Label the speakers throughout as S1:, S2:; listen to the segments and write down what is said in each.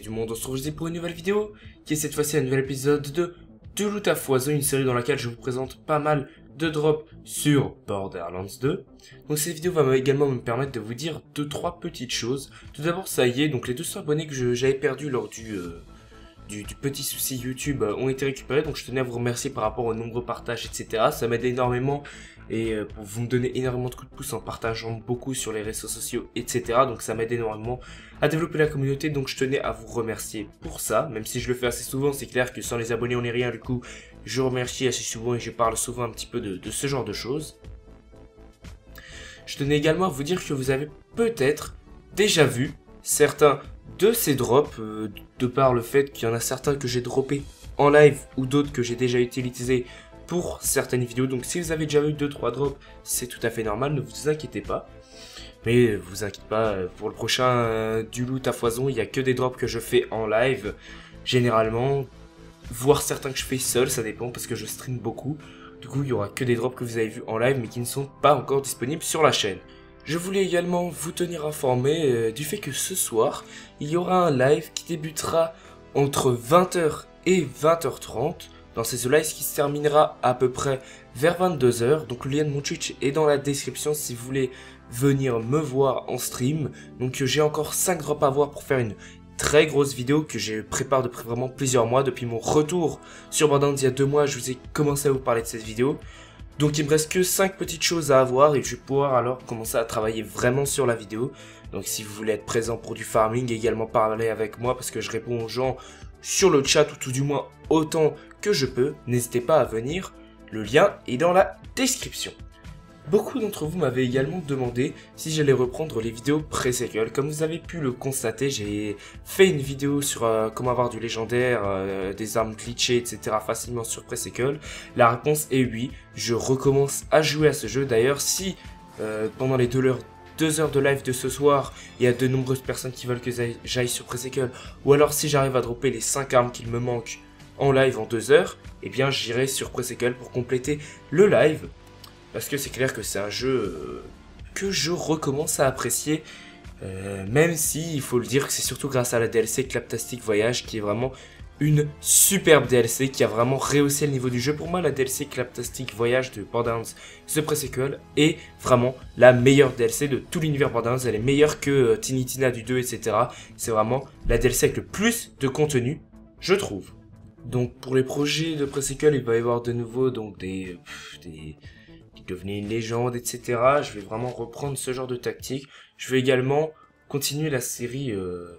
S1: Du monde, on se retrouve pour une nouvelle vidéo, qui est cette fois-ci un nouvel épisode de De Loot à Foison, une série dans laquelle je vous présente pas mal de drops sur Borderlands 2. Donc cette vidéo va également me permettre de vous dire deux trois petites choses. Tout d'abord, ça y est, donc les 200 abonnés que j'avais perdus lors du, euh, du, petit souci YouTube euh, ont été récupérés, donc je tenais à vous remercier par rapport aux nombreux partages, etc. Ça m'aide énormément et euh, vous me donner énormément de coups de pouce en partageant beaucoup sur les réseaux sociaux, etc. Donc ça m'aide énormément à développer la communauté, donc je tenais à vous remercier pour ça, même si je le fais assez souvent, c'est clair que sans les abonnés on n'est rien, du coup je remercie assez souvent et je parle souvent un petit peu de ce genre de choses. Je tenais également à vous dire que vous avez peut-être déjà vu certains de ces drops, euh, de par le fait qu'il y en a certains que j'ai droppés en live ou d'autres que j'ai déjà utilisés pour certaines vidéos. Donc si vous avez déjà eu 2-3 drops, c'est tout à fait normal, ne vous inquiétez pas. Mais vous inquiétez pas, pour le prochain euh, du loot à foison, il n'y a que des drops que je fais en live, généralement. Voire certains que je fais seul, ça dépend parce que je stream beaucoup. Du coup, il y aura que des drops que vous avez vus en live mais qui ne sont pas encore disponibles sur la chaîne. Je voulais également vous tenir informé euh, du fait que ce soir, il y aura un live qui débutera entre 20h et 20h30 dans ces lives qui se terminera à peu près vers 22h. Donc le lien de mon Twitch est dans la description si vous voulez venir me voir en stream. Donc j'ai encore 5 drops à voir pour faire une très grosse vidéo que je prépare depuis vraiment plusieurs mois. Depuis mon retour sur Borderlands il y a deux mois, je vous ai commencé à vous parler de cette vidéo. Donc il me reste que 5 petites choses à avoir et je vais pouvoir alors commencer à travailler vraiment sur la vidéo. Donc si vous voulez être présent pour du farming, également parler avec moi parce que je réponds aux gens sur le chat ou tout du moins autant que je peux, n'hésitez pas à venir, le lien est dans la description. Beaucoup d'entre vous m'avaient également demandé si j'allais reprendre les vidéos pré-sequel. Comme vous avez pu le constater, j'ai fait une vidéo sur euh, comment avoir du légendaire, euh, des armes glitchées, etc. facilement sur pré-sequel. La réponse est oui, je recommence à jouer à ce jeu. D'ailleurs, si euh, pendant les deux heures, deux heures de live de ce soir, il y a de nombreuses personnes qui veulent que j'aille sur pré-sequel, ou alors si j'arrive à dropper les 5 armes qu'il me manque en live en deux heures, eh bien j'irai sur pré-sequel pour compléter le live parce que c'est clair que c'est un jeu euh, que je recommence à apprécier. Euh, même si, il faut le dire, que c'est surtout grâce à la DLC Claptastic Voyage qui est vraiment une superbe DLC qui a vraiment rehaussé le niveau du jeu. Pour moi, la DLC Claptastic Voyage de Borderlands The Pre-Sequel est vraiment la meilleure DLC de tout l'univers Borderlands. Elle est meilleure que euh, Tiny Tina du 2, etc. C'est vraiment la DLC avec le plus de contenu, je trouve. Donc pour les projets de Pre-Sequel, il va y avoir de nouveau donc des, des devenez une légende, etc. Je vais vraiment reprendre ce genre de tactique. Je vais également continuer la série euh,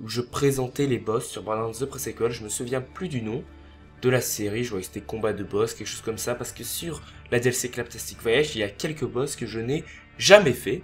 S1: où je présentais les boss sur Borderlands The Pre-Sequel. Je me souviens plus du nom de la série. Je vois que c'était combat de boss, quelque chose comme ça. Parce que sur la DLC Claptastic Voyage, il y a quelques boss que je n'ai jamais fait.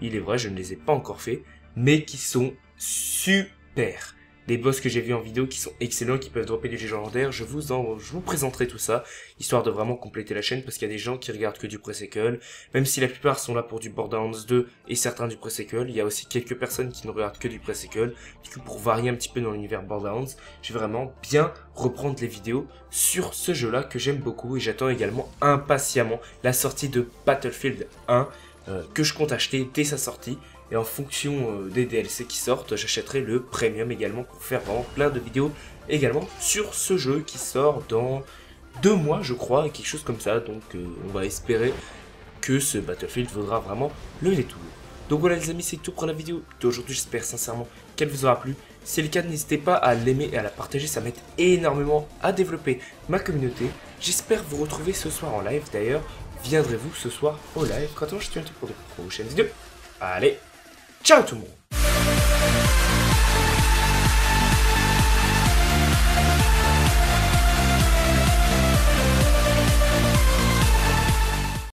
S1: Il est vrai, je ne les ai pas encore fait. Mais qui sont super des boss que j'ai vus en vidéo qui sont excellents, qui peuvent dropper des légendaires. Je vous en, je vous présenterai tout ça, histoire de vraiment compléter la chaîne, parce qu'il y a des gens qui regardent que du pre-sequel. Même si la plupart sont là pour du Borderlands 2 et certains du pre-sequel, il y a aussi quelques personnes qui ne regardent que du pre-sequel. Du coup, pour varier un petit peu dans l'univers Borderlands, je vais vraiment bien reprendre les vidéos sur ce jeu-là que j'aime beaucoup et j'attends également impatiemment la sortie de Battlefield 1 euh, que je compte acheter dès sa sortie et en fonction euh, des DLC qui sortent, j'achèterai le premium également pour faire vraiment plein de vidéos également sur ce jeu qui sort dans deux mois, je crois, quelque chose comme ça. Donc euh, on va espérer que ce Battlefield vaudra vraiment le détour. Donc voilà les amis, c'est tout pour la vidéo d'aujourd'hui. J'espère sincèrement qu'elle vous aura plu. Si c'est le cas, n'hésitez pas à l'aimer et à la partager, ça m'aide énormément à développer ma communauté. J'espère vous retrouver ce soir en live d'ailleurs. Viendrez-vous ce soir au live? Quand je suis pour de prochaines vidéos Allez Ciao tout le monde